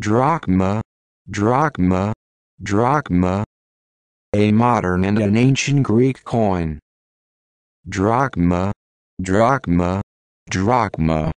drachma, drachma, drachma. A modern and an ancient Greek coin. Drachma, drachma, drachma.